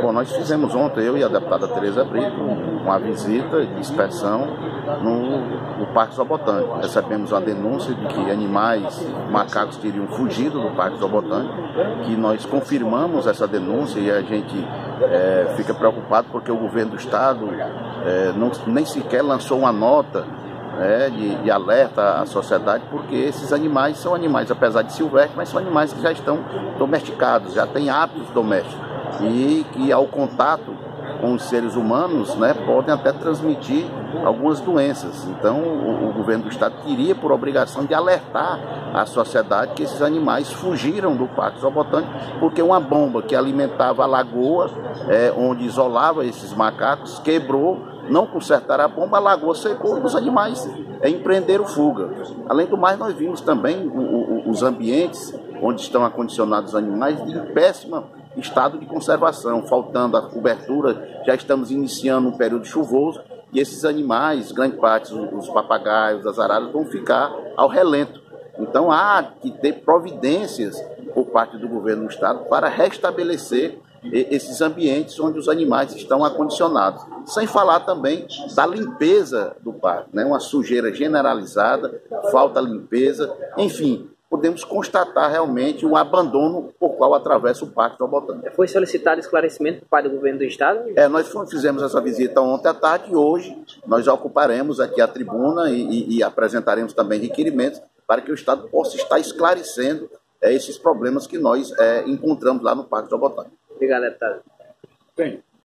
Bom, nós fizemos ontem, eu e a deputada Tereza Brito, uma visita de inspeção no, no Parque Zoobotânico. Recebemos uma denúncia de que animais, macacos teriam fugido do Parque Zoobotânico, que nós confirmamos essa denúncia e a gente é, fica preocupado porque o governo do estado é, não, nem sequer lançou uma nota é, de, de, alerta à sociedade, porque esses animais são animais, apesar de silvestres, mas são animais que já estão domesticados, já têm hábitos domésticos e que ao contato com os seres humanos né, podem até transmitir algumas doenças. Então, o, o, governo do estado teria por obrigação de alertar a sociedade que esses animais fugiram do Parque Zoobotânico, porque uma bomba que alimentava a lagoa, é, onde isolava esses macacos, quebrou não consertaram a bomba, a lagoa secou e os animais é, empreenderam fuga. Além do mais, nós vimos também o, o, os ambientes onde estão acondicionados os animais em péssimo estado de conservação, faltando a cobertura, já estamos iniciando um período chuvoso e esses animais, grande parte, os papagaios, as araras, vão ficar ao relento. Então há que ter providências por parte do governo do estado para restabelecer esses ambientes onde os animais estão acondicionados. Sem falar também da limpeza do parque, né? uma sujeira generalizada, falta limpeza, enfim, podemos constatar realmente um abandono por qual atravessa o Parque do Botânico. Foi solicitado esclarecimento por parte do governo do Estado? É, nós fizemos essa visita ontem à tarde e hoje nós ocuparemos aqui a tribuna e, e, e apresentaremos também requerimentos para que o Estado possa estar esclarecendo é, esses problemas que nós é, encontramos lá no Parque do Botânico. निकाला था पेंट